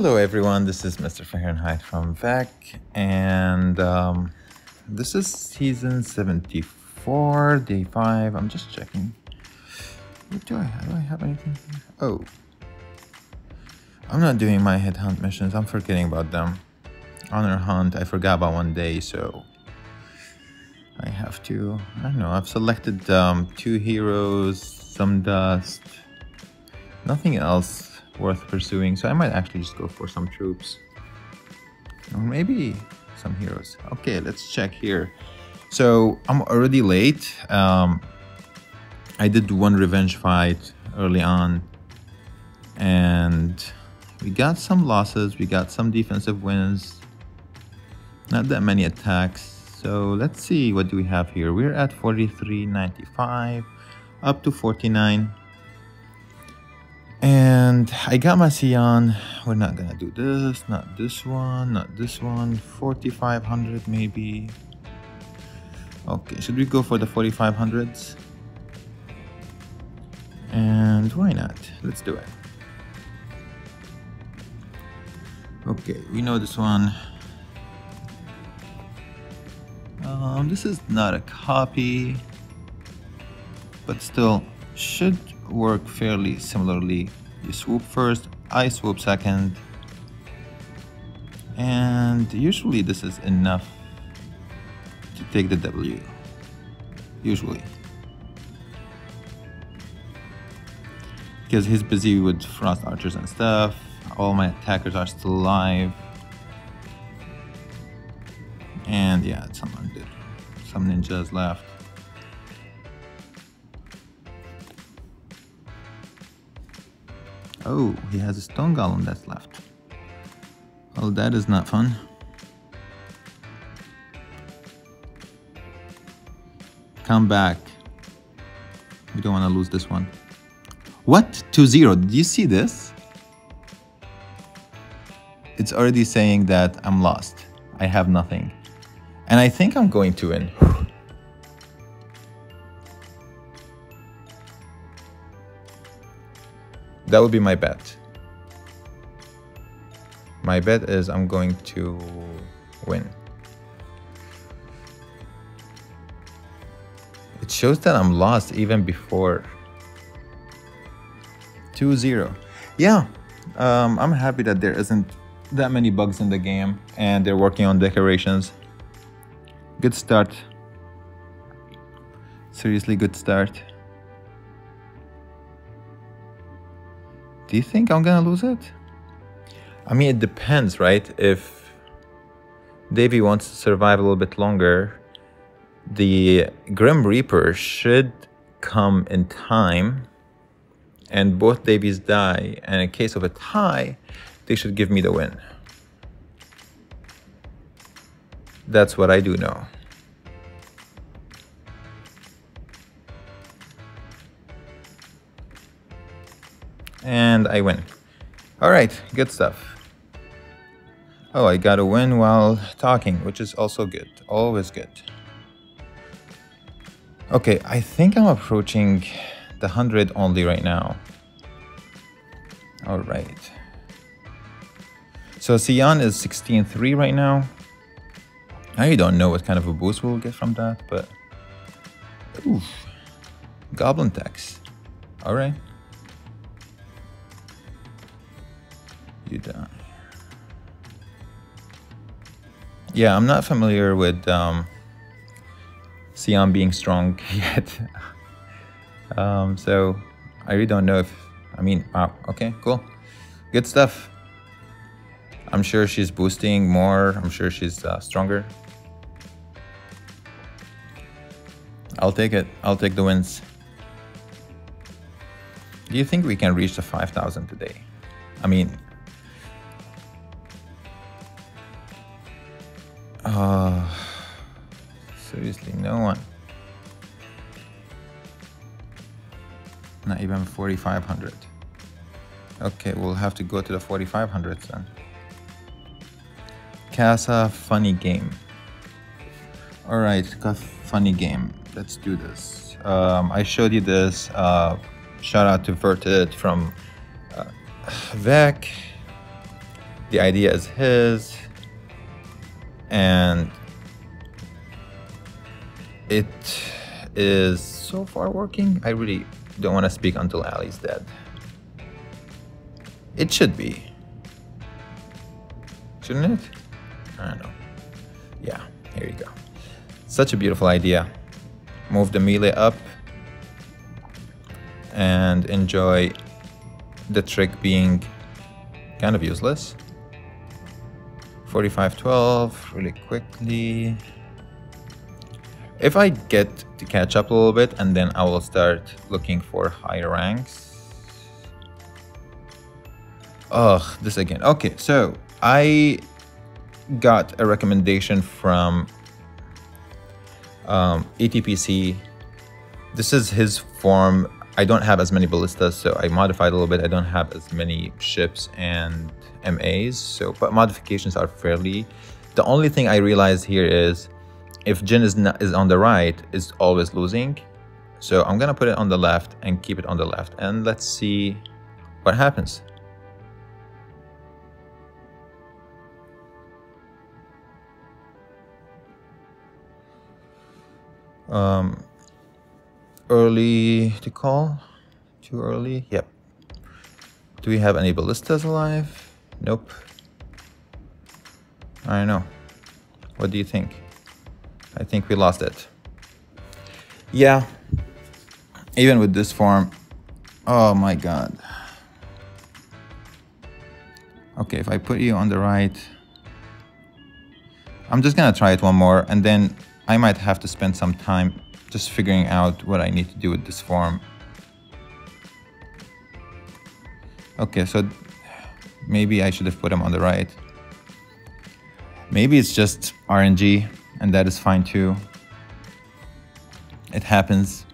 Hello everyone, this is Mr. Fahrenheit from VEC, and um, this is season 74, day 5. I'm just checking. What do I have? Do I have anything? Oh. I'm not doing my headhunt missions, I'm forgetting about them. Honor hunt, I forgot about one day, so I have to, I don't know, I've selected um, two heroes, some dust, nothing else worth pursuing. So I might actually just go for some troops. Or maybe some heroes. Okay, let's check here. So I'm already late. Um, I did one revenge fight early on. And we got some losses. We got some defensive wins. Not that many attacks. So let's see what do we have here. We're at 43.95 up to 49 and I got my Sion. We're not gonna do this, not this one, not this one. 4500 maybe. Okay, should we go for the 4500s? And why not? Let's do it. Okay, we know this one. Um, this is not a copy, but still should work fairly similarly. You swoop first, I swoop second, and usually this is enough to take the W. Usually. Because he's busy with frost archers and stuff. All my attackers are still alive. And yeah, someone did. Some ninjas left. Oh, he has a stone golem that's left. Well, that is not fun. Come back. We don't want to lose this one. What? 2-0. Did you see this? It's already saying that I'm lost. I have nothing. And I think I'm going to win. That would be my bet. My bet is I'm going to win. It shows that I'm lost even before 2-0. Yeah, um, I'm happy that there isn't that many bugs in the game and they're working on decorations. Good start. Seriously good start. Do you think I'm gonna lose it? I mean, it depends, right? If Davy wants to survive a little bit longer, the Grim Reaper should come in time and both Davies die. And in case of a tie, they should give me the win. That's what I do know. And I win. All right, good stuff. Oh, I got a win while talking, which is also good. Always good. Okay, I think I'm approaching the 100 only right now. All right. So Sion is 16.3 right now. I don't know what kind of a boost we'll get from that, but... Oof. Goblin tax. All right. You die. Yeah, I'm not familiar with um, Sion being strong yet. um, so I really don't know if, I mean, wow, okay, cool. Good stuff. I'm sure she's boosting more. I'm sure she's uh, stronger. I'll take it. I'll take the wins. Do you think we can reach the 5,000 today? I mean, Uh, seriously, no one. Not even 4,500. Okay, we'll have to go to the 4,500s then. Casa funny game. Alright, funny game. Let's do this. Um, I showed you this. Uh, shout out to Verted from uh, VEC. the idea is his and it is so far working. I really don't want to speak until Ali's dead. It should be. Shouldn't it? I don't know. Yeah, here you go. Such a beautiful idea. Move the melee up and enjoy the trick being kind of useless. 4512 really quickly. If I get to catch up a little bit and then I will start looking for higher ranks. Ugh, this again. Okay, so I got a recommendation from um, ATPC. This is his form. I don't have as many ballistas, so I modified a little bit. I don't have as many ships and MAs, so but modifications are fairly. The only thing I realized here is if Jin is not, is on the right, is always losing. So I'm gonna put it on the left and keep it on the left, and let's see what happens. Um, early to call? Too early? Yep. Do we have any ballistas alive? Nope. I don't know. What do you think? I think we lost it. Yeah. Even with this form. Oh my god. Okay, if I put you on the right. I'm just gonna try it one more and then I might have to spend some time just figuring out what I need to do with this form. Okay, so maybe I should have put them on the right. Maybe it's just RNG and that is fine too. It happens.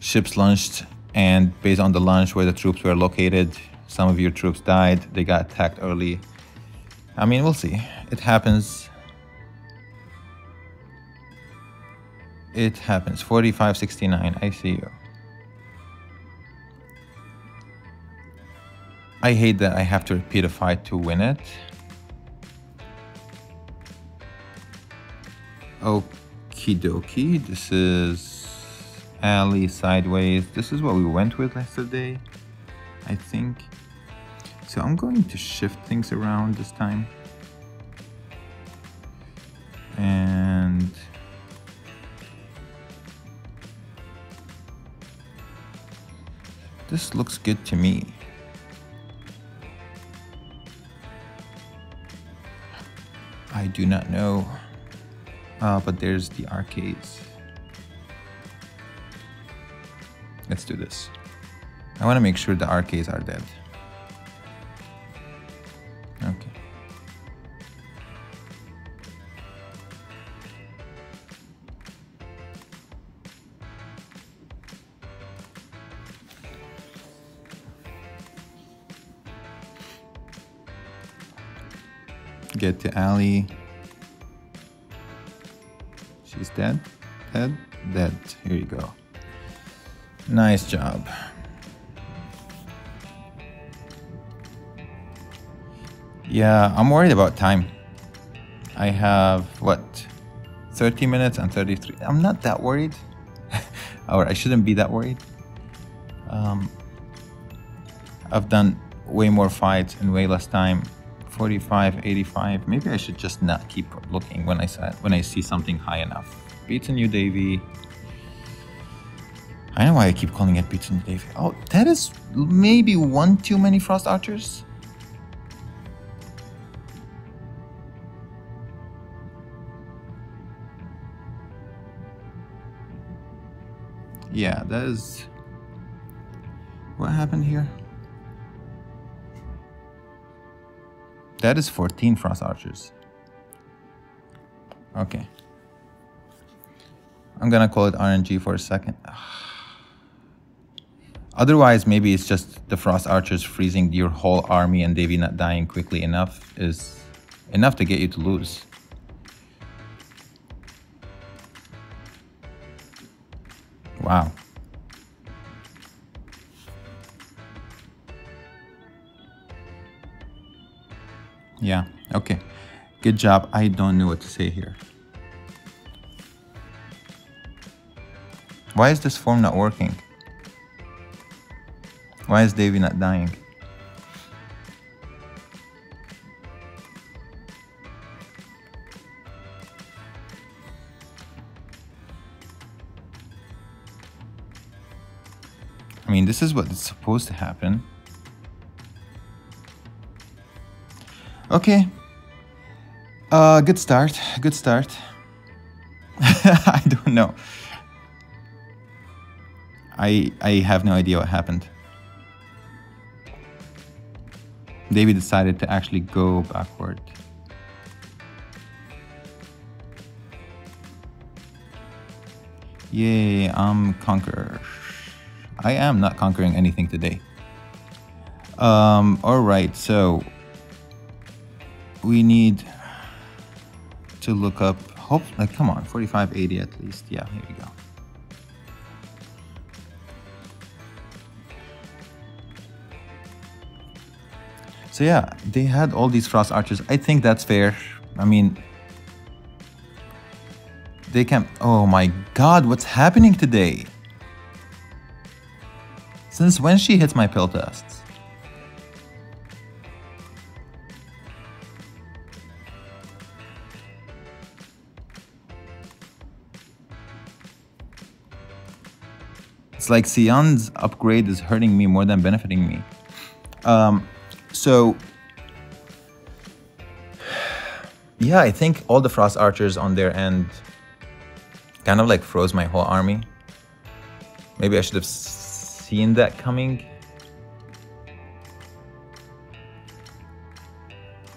Ships launched and based on the launch where the troops were located, some of your troops died, they got attacked early. I mean, we'll see. It happens. It happens. 4569. I see you. I hate that I have to repeat a fight to win it. Okie dokie. This is alley sideways. This is what we went with yesterday, I think. So I'm going to shift things around this time. This looks good to me. I do not know. Uh, but there's the arcades. Let's do this. I want to make sure the arcades are dead. Yeah, I'm worried about time. I have, what, 30 minutes and 33. I'm not that worried. or I shouldn't be that worried. Um, I've done way more fights in way less time 45, 85. Maybe I should just not keep looking when I when I see something high enough. Beats a new Davy. I know why I keep calling it Beats a new Davy. Oh, that is maybe one too many Frost Archers. Yeah, that is... What happened here? That is 14 Frost Archers. Okay. I'm gonna call it RNG for a second. Otherwise, maybe it's just the Frost Archers freezing your whole army and Davy not dying quickly enough is enough to get you to lose. Wow. Yeah, okay. Good job. I don't know what to say here. Why is this form not working? Why is Davy not dying? Is what is supposed to happen. Okay. Uh, good start. Good start. I don't know. I I have no idea what happened. David decided to actually go backward. Yay, I'm conqueror. I am not conquering anything today. Um, all right, so we need to look up, hope, like, come on, 4580 at least. Yeah, here we go. So yeah, they had all these frost archers. I think that's fair. I mean, they can, oh my God, what's happening today? Since when she hits my pill tests? It's like Sion's upgrade is hurting me more than benefiting me. Um, so, yeah, I think all the Frost Archers on their end kind of like froze my whole army. Maybe I should have seen that coming.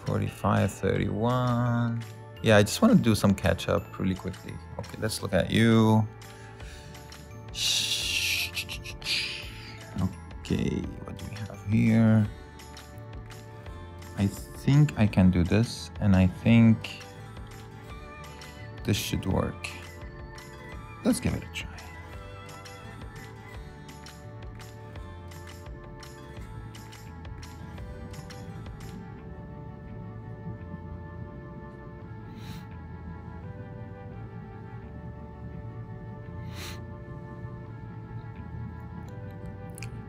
45, 31. Yeah, I just want to do some catch up really quickly. Okay, let's look at you. Okay, what do we have here? I think I can do this, and I think this should work. Let's give it a try.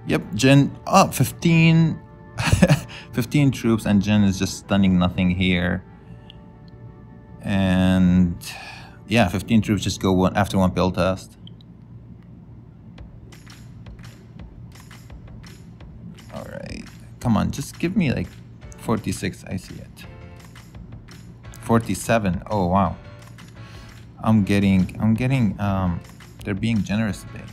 Yep, Jin oh, 15 15 troops and Jin is just stunning nothing here. And yeah, 15 troops just go one after one build test. All right, come on, just give me like 46. I see it. 47. Oh wow. I'm getting. I'm getting. Um, they're being generous today.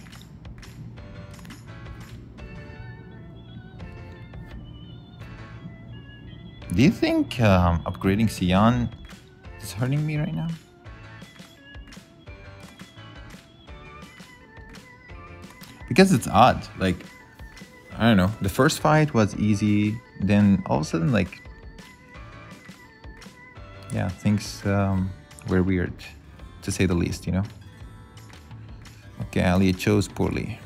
Do you think um, upgrading Sion is hurting me right now? Because it's odd. Like, I don't know. The first fight was easy. Then all of a sudden, like, yeah, things um, were weird, to say the least, you know? Okay, Ali chose poorly.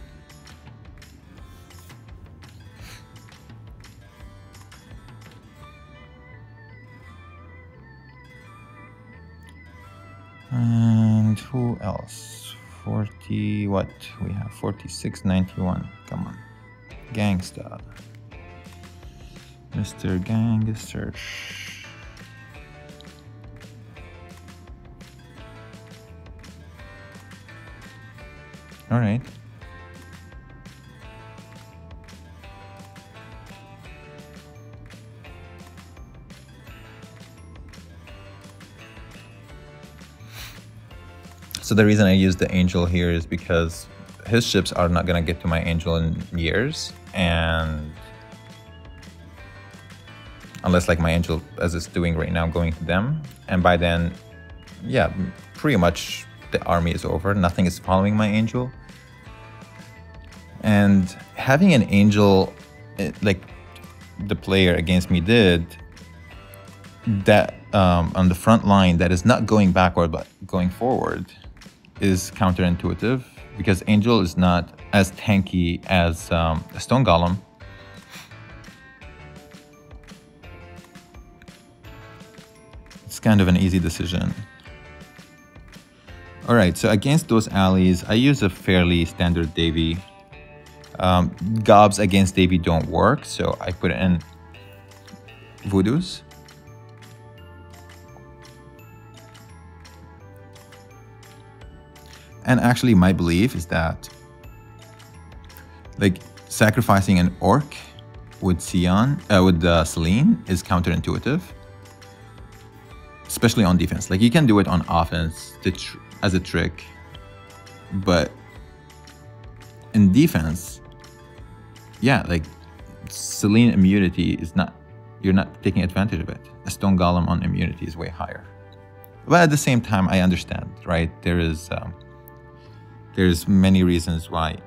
And who else? 40, what? We have 4691. Come on. Gangsta. Mr. Gangster. All right. So the reason I use the angel here is because his ships are not gonna get to my angel in years, and unless like my angel as it's doing right now going to them, and by then, yeah, pretty much the army is over. Nothing is following my angel, and having an angel eh, like the player against me did that um, on the front line that is not going backward but going forward is counterintuitive because Angel is not as tanky as um, a Stone Golem. It's kind of an easy decision. All right, so against those allies, I use a fairly standard Davy. Um, gobs against Davy don't work, so I put in Voodoos. And actually, my belief is that, like, sacrificing an orc with Sion, uh, with uh, Selene is counterintuitive, especially on defense. Like, you can do it on offense as a trick, but in defense, yeah, like Selene immunity is not, you're not taking advantage of it. A stone golem on immunity is way higher. But at the same time, I understand, right? There is, um, there's many reasons why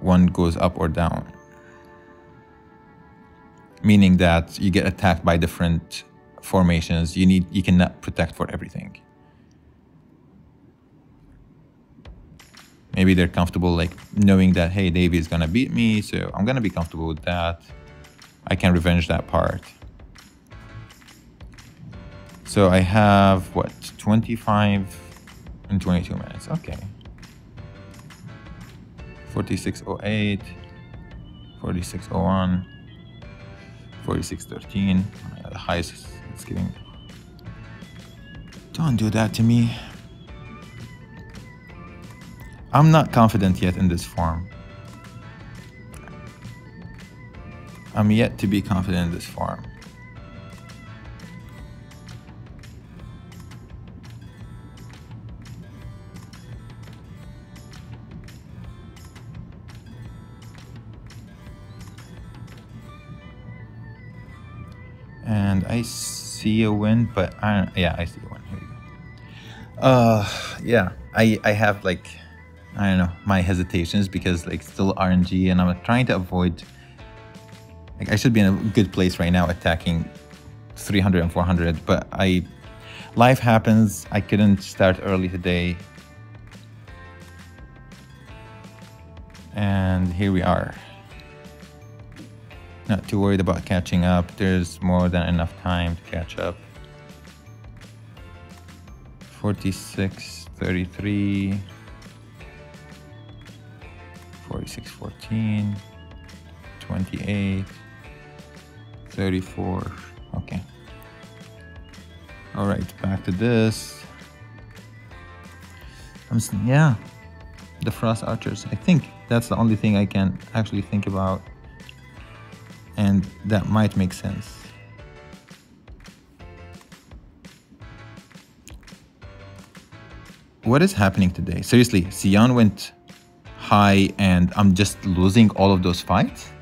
one goes up or down. Meaning that you get attacked by different formations. You need, you cannot protect for everything. maybe they're comfortable like knowing that hey Davy is gonna beat me so I'm gonna be comfortable with that I can revenge that part so I have what 25 and 22 minutes okay 4608 4601 4613 the highest it's getting don't do that to me I'm not confident yet in this form. I'm yet to be confident in this form. I see a win, but I don't, yeah, I see a win. Here you go. Uh, yeah, I I have like I don't know, my hesitations because like still RNG and I'm trying to avoid like I should be in a good place right now attacking 300 and 400 but I life happens I couldn't start early today and here we are not too worried about catching up there's more than enough time to catch up 46 33 46, 14, 28, 34. Okay. All right, back to this. I'm yeah, the frost archers. I think that's the only thing I can actually think about, and that might make sense. What is happening today? Seriously, Sion went high and I'm just losing all of those fights?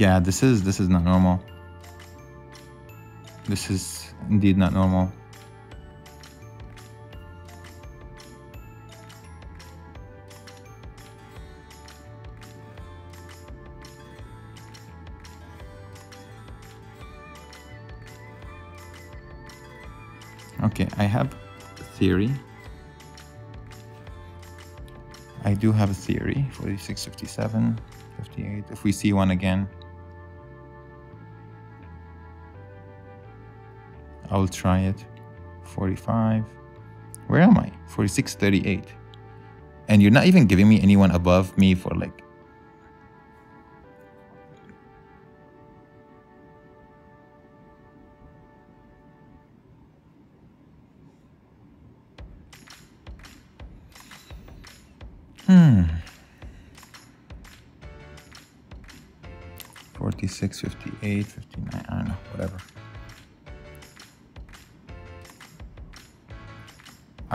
Yeah, this is this is not normal. This is indeed not normal. Okay, I have a theory. I do have a theory, 46, 57, 58. If we see one again, I'll try it. 45. Where am I? 46, 38. And you're not even giving me anyone above me for like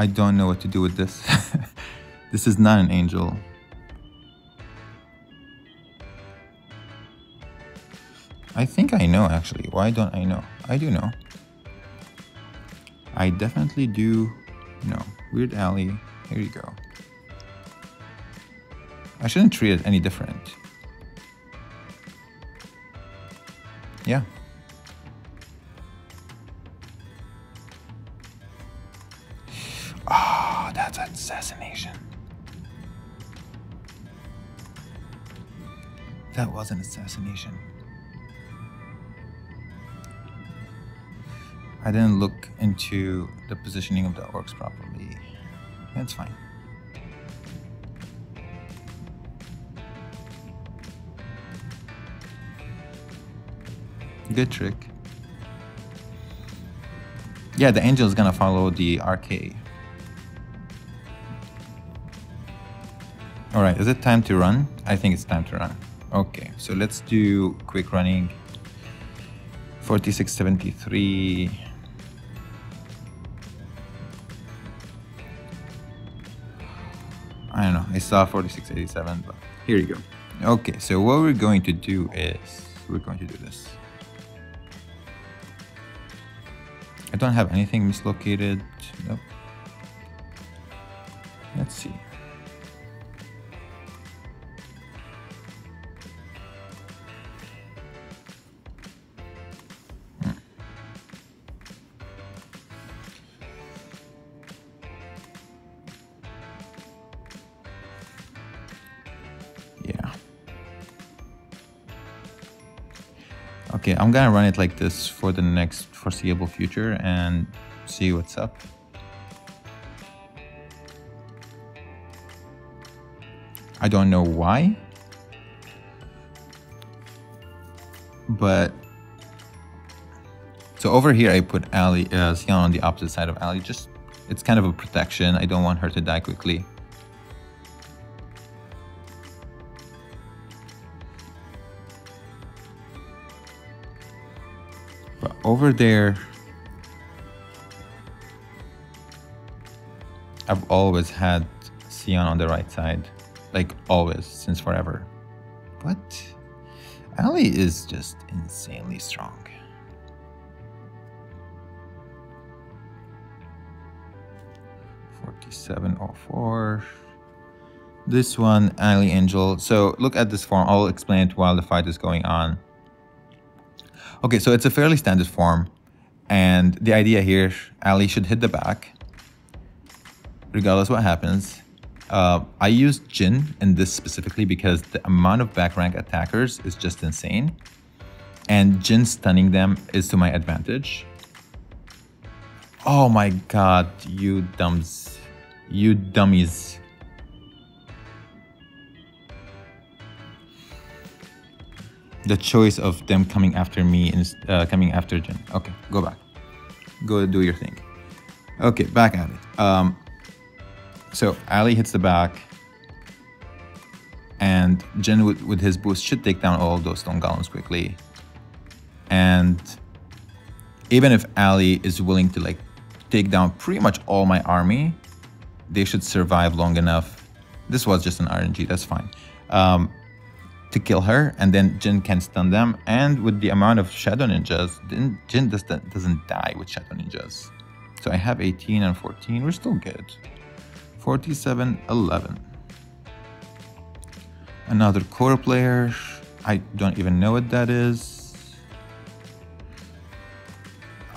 I don't know what to do with this. this is not an angel. I think I know actually. Why don't I know? I do know. I definitely do know. Weird Alley. Here you go. I shouldn't treat it any different. Assassination. That was an assassination. I didn't look into the positioning of the orcs properly. That's fine. Good trick. Yeah, the angel is gonna follow the RK. Alright, is it time to run? I think it's time to run. Okay, so let's do quick running. 4673. I don't know, I saw 4687, but here you go. Okay, so what we're going to do is, we're going to do this. I don't have anything mislocated. Nope. Okay, I'm gonna run it like this for the next foreseeable future and see what's up. I don't know why, but so over here I put Ali, uh, Sion on the opposite side of Ali. Just it's kind of a protection. I don't want her to die quickly. Over there, I've always had Sion on the right side. Like always, since forever. But Ali is just insanely strong. Forty-seven oh four. This one, Ali Angel. So look at this form. I'll explain it while the fight is going on. Okay, so it's a fairly standard form. And the idea here, Ali should hit the back, regardless what happens. Uh, I use Jin in this specifically because the amount of back rank attackers is just insane. And Jin stunning them is to my advantage. Oh my god, you dumbs. You dummies. The choice of them coming after me and uh, coming after Jin. Okay, go back. Go do your thing. Okay, back at it. Um, so Ali hits the back, and Jin with, with his boost should take down all those stone golems quickly. And even if Ali is willing to like take down pretty much all my army, they should survive long enough. This was just an RNG, that's fine. Um, to kill her, and then Jin can stun them. And with the amount of Shadow Ninjas, Jin doesn't, doesn't die with Shadow Ninjas. So I have 18 and 14, we're still good. 47, 11. Another core player, I don't even know what that is.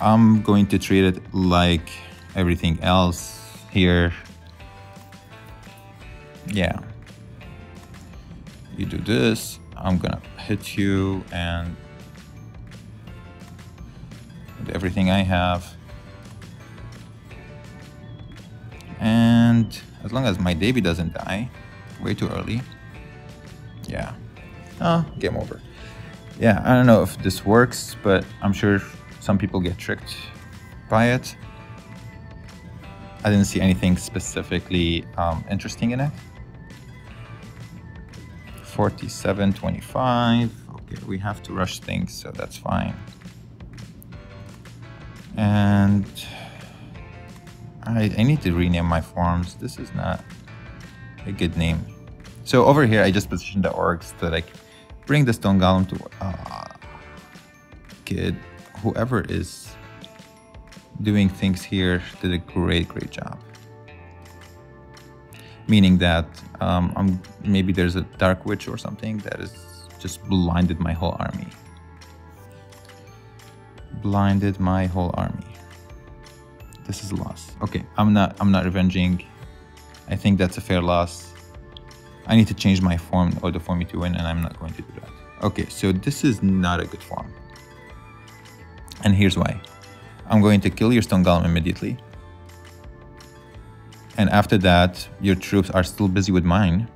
I'm going to treat it like everything else here. Yeah you do this, I'm gonna hit you and with everything I have. And as long as my Davy doesn't die, way too early. Yeah. Oh, game over. Yeah, I don't know if this works, but I'm sure some people get tricked by it. I didn't see anything specifically um, interesting in it. 47.25. Okay, we have to rush things, so that's fine. And I, I need to rename my forms. This is not a good name. So over here, I just positioned the orcs to like bring the stone golem to uh, kid. Whoever is doing things here did a great, great job meaning that um, maybe there's a dark witch or something that has just blinded my whole army. Blinded my whole army. This is a loss. Okay, I'm not. I'm not revenging. I think that's a fair loss. I need to change my form order for me to win, and I'm not going to do that. Okay, so this is not a good form. And here's why. I'm going to kill your stone golem immediately. And after that, your troops are still busy with mine.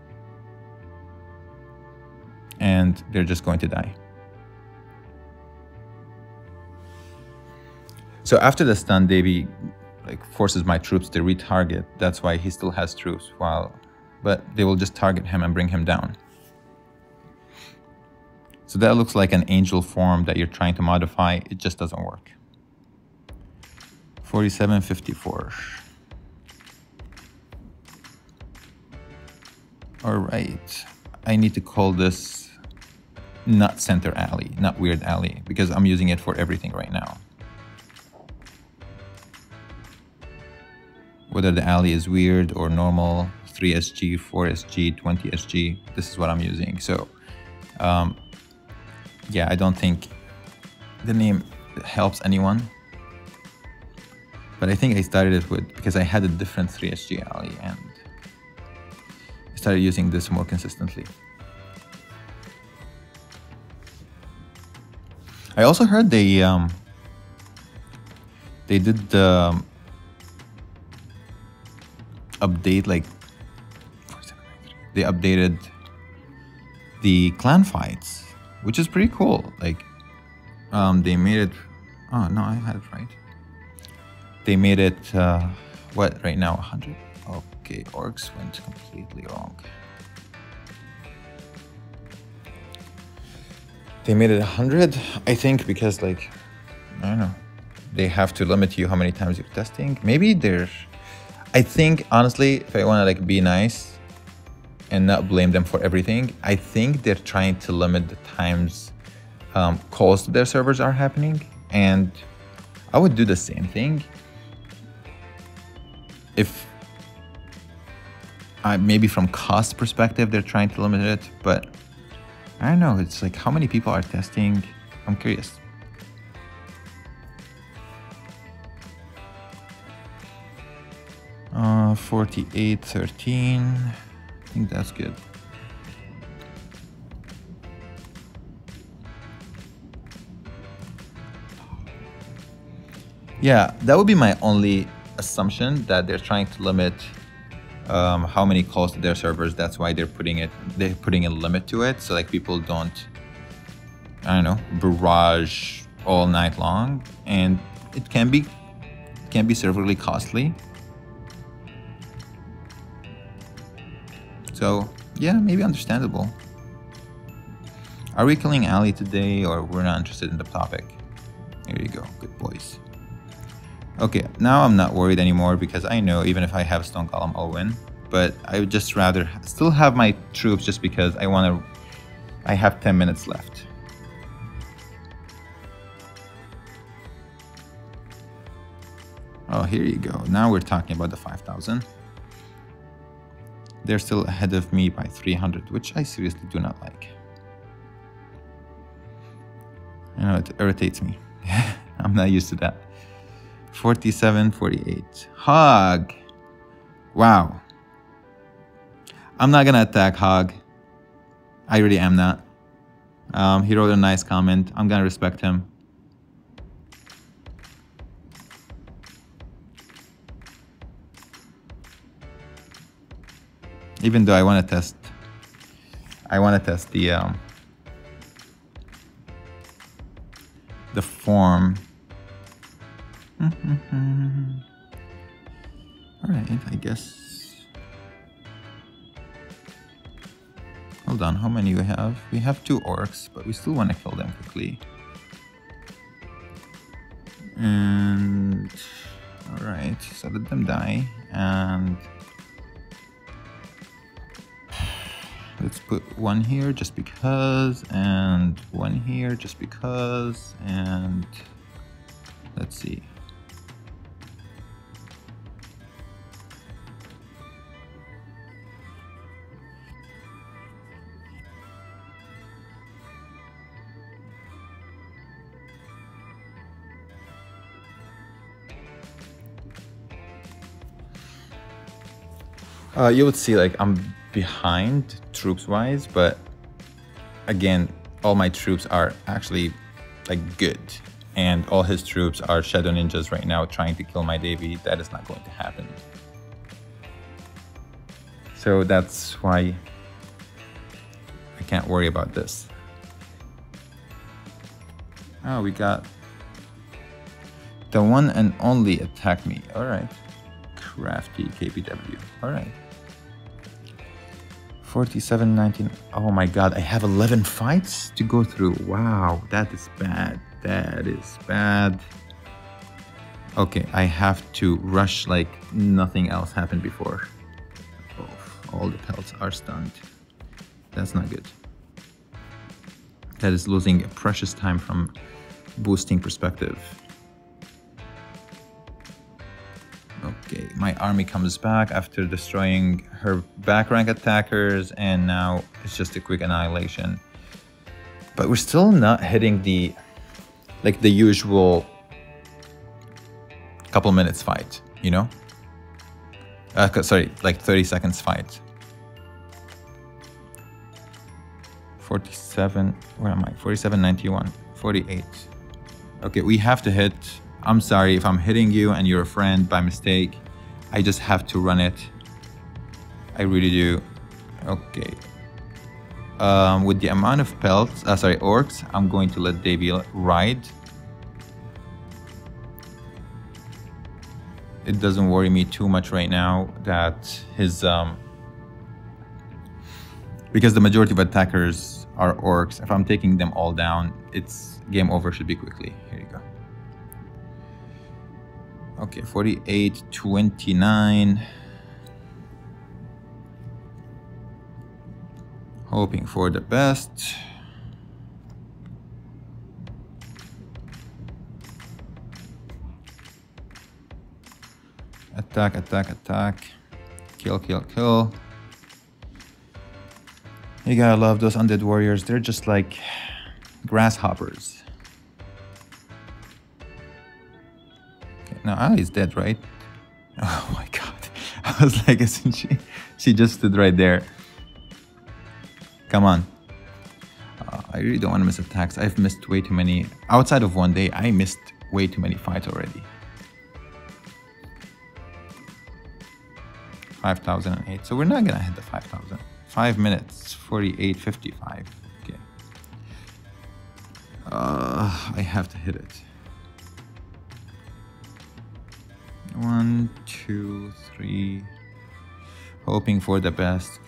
And they're just going to die. So after the stun, Davy like forces my troops to retarget. That's why he still has troops. While, but they will just target him and bring him down. So that looks like an angel form that you're trying to modify. It just doesn't work. 4754. All right. I need to call this not center alley, not weird alley, because I'm using it for everything right now. Whether the alley is weird or normal, 3SG, 4SG, 20SG, this is what I'm using. So um, yeah, I don't think the name helps anyone. But I think I started it with because I had a different 3SG alley and started using this more consistently. I also heard they um, they did the um, update like they updated the clan fights which is pretty cool. Like, um, they made it. Oh no, I had it right. They made it. Uh, what right now? 100. Okay, orcs went completely wrong. They made it 100, I think, because like, I don't know, they have to limit you how many times you're testing. Maybe they're. I think honestly, if I want to like be nice, and not blame them for everything. I think they're trying to limit the times um, calls to their servers are happening, and I would do the same thing if Maybe from cost perspective they're trying to limit it, but I don't know. It's like how many people are testing. I'm curious. Uh, 48, 13. I think that's good. Yeah, that would be my only assumption that they're trying to limit um, how many calls to their servers. That's why they're putting it. They're putting a limit to it, so like people don't, I don't know, barrage all night long, and it can be it can be severely costly. So yeah, maybe understandable. Are we killing Ali today or we're not interested in the topic? Here you go, good boys. Okay, now I'm not worried anymore because I know even if I have Stone Golem, I'll win. But I would just rather still have my troops just because I want to... I have 10 minutes left. Oh, here you go. Now we're talking about the 5,000. They're still ahead of me by 300, which I seriously do not like. I know it irritates me. I'm not used to that. 47, 48. Hog. Wow. I'm not gonna attack Hog. I really am not. Um, he wrote a nice comment. I'm gonna respect him. even though I want to test I want to test the um, the form Mm-hmm. all right I guess. Hold on how many we have? We have two orcs but we still want to kill them quickly. And all right so let them die and let's put one here just because and one here just because and let's see Uh, you would see like I'm behind troops wise, but again, all my troops are actually like good. And all his troops are Shadow Ninjas right now trying to kill my Davy. That is not going to happen. So that's why I can't worry about this. Oh, we got the one and only attack me. All right. Crafty KBW. All right. 47.19. Oh my god, I have 11 fights to go through. Wow, that is bad. That is bad. Okay, I have to rush like nothing else happened before. Oh, all the pelts are stunned. That's not good. That is losing precious time from boosting perspective. My army comes back after destroying her back rank attackers and now it's just a quick annihilation. But we're still not hitting the, like the usual couple minutes fight, you know? Uh, sorry, like 30 seconds fight. 47, where am I? 47, 91, 48. Okay, we have to hit I'm sorry if I'm hitting you and you're a friend by mistake. I just have to run it. I really do. Okay. Um, with the amount of pelts, uh, sorry, orcs, I'm going to let Davy ride. It doesn't worry me too much right now that his, um, because the majority of attackers are orcs. If I'm taking them all down, it's game over should be quickly. Okay, 48, 29. Hoping for the best. Attack, attack, attack. Kill, kill, kill. You gotta love those undead warriors. They're just like grasshoppers. No, Ali's dead, right? Oh my god. I was like, isn't she? She just stood right there. Come on. Uh, I really don't want to miss attacks. I've missed way too many. Outside of one day, I missed way too many fights already. 5,008. So we're not going to hit the 5,000. 5 minutes, 48.55. Okay. Uh, I have to hit it. One, two, three. Hoping for the best.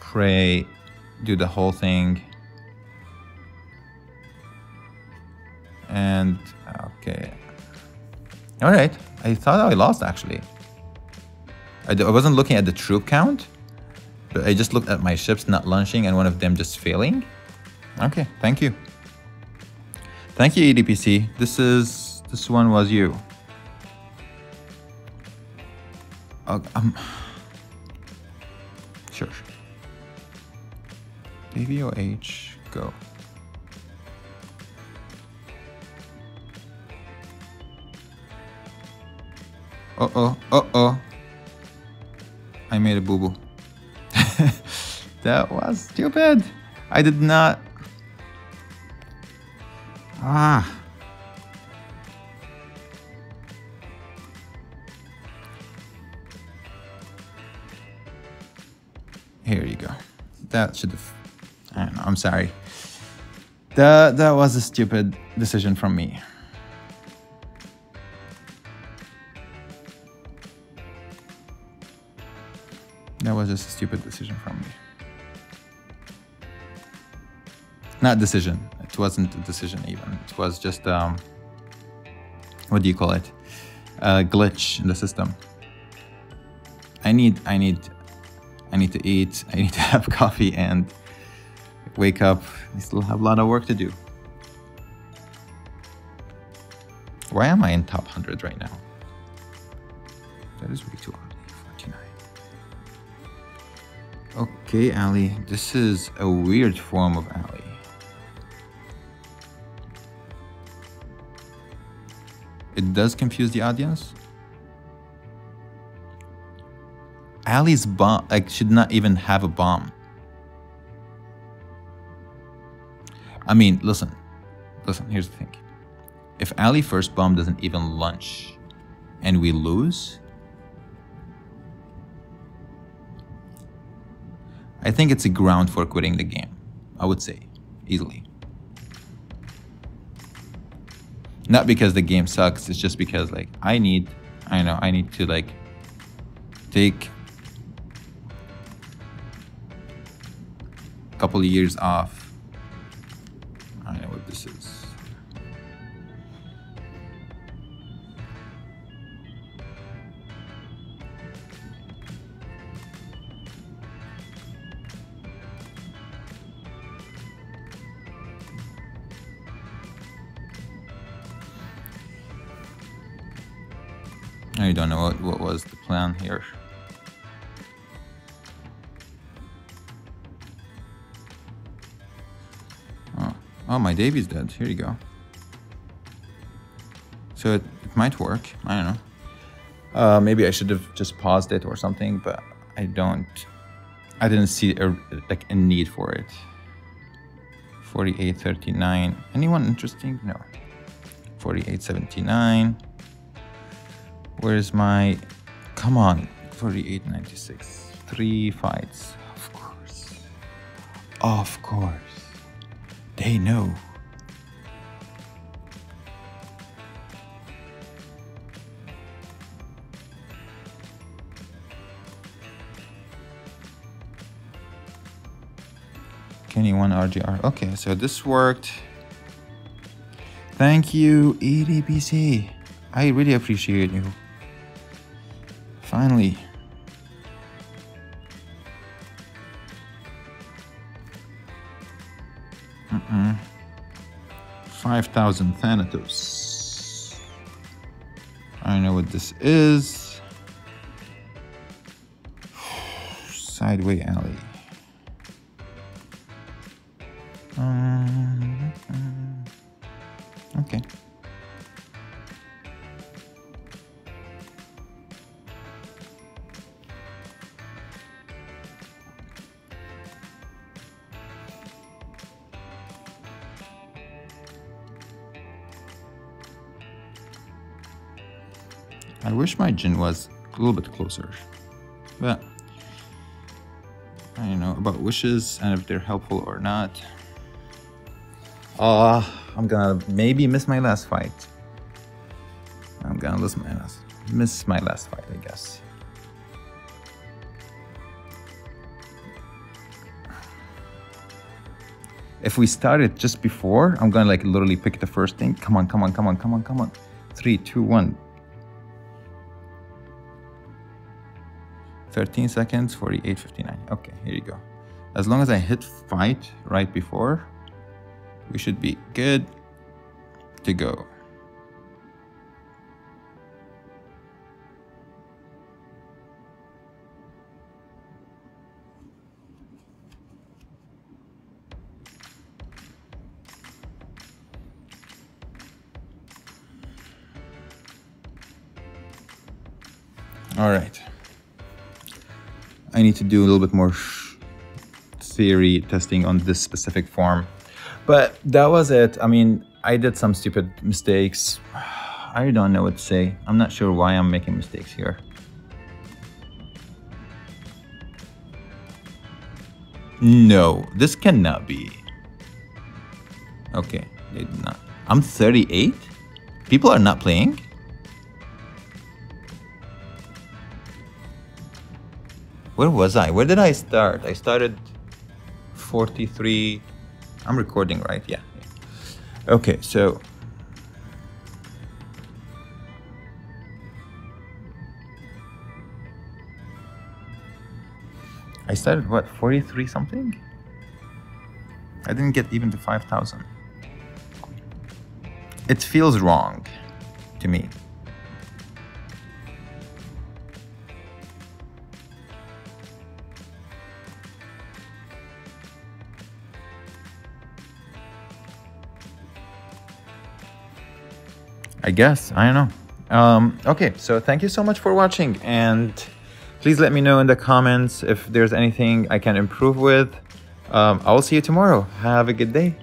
Pray. Do the whole thing. And, okay. Alright. I thought I lost actually. I, I wasn't looking at the troop count. But I just looked at my ships not launching and one of them just failing. Okay, thank you. Thank you, EDPC. This is, this one was you. Uh, um, sure. DVOH, go. Uh-oh, uh-oh. I made a boo-boo. that was stupid. I did not... Ah. That should have... I don't know, I'm sorry. That, that was a stupid decision from me. That was just a stupid decision from me. Not decision. It wasn't a decision even. It was just, um, what do you call it? A glitch in the system. I need, I need need to eat, I need to have coffee and wake up. I still have a lot of work to do. Why am I in top 100 right now? That is way too early, 49. Okay, Ali, this is a weird form of Ali. It does confuse the audience, Ali's bomb like should not even have a bomb. I mean, listen, listen. Here's the thing: if Ali first bomb doesn't even launch, and we lose, I think it's a ground for quitting the game. I would say, easily. Not because the game sucks. It's just because like I need, I know I need to like take couple of years off. I know what this is. I don't know what, what was the plan here. Oh, my Davy's dead. Here you go. So it, it might work. I don't know. Uh, maybe I should have just paused it or something, but I don't. I didn't see a, like a need for it. 48.39. Anyone interesting? No. 48.79. Where's my... Come on. 48.96. Three fights. Of course. Of course. They know. Kenny 1 RGR. Okay, so this worked. Thank you, EDBC. I really appreciate you. Finally. 5,000 Thanatos. I know what this is. Sideway Alley. I wish my gin was a little bit closer. But I don't know about wishes and if they're helpful or not. Uh, I'm gonna maybe miss my last fight. I'm gonna miss my last, miss my last fight, I guess. If we started just before, I'm gonna like literally pick the first thing. Come on, come on, come on, come on, come on. Three, two, one. 13 seconds, 48.59. Okay, here you go. As long as I hit fight right before, we should be good to go. All right. I need to do a little bit more theory testing on this specific form. But that was it. I mean, I did some stupid mistakes. I don't know what to say. I'm not sure why I'm making mistakes here. No, this cannot be. Okay, they did not. I'm 38? People are not playing? Where was I? Where did I start? I started 43. I'm recording, right? Yeah. Okay, so. I started what, 43 something? I didn't get even to 5,000. It feels wrong to me. I guess. I don't know. Um, okay, so thank you so much for watching. And Please let me know in the comments if there's anything I can improve with. Um, I will see you tomorrow. Have a good day.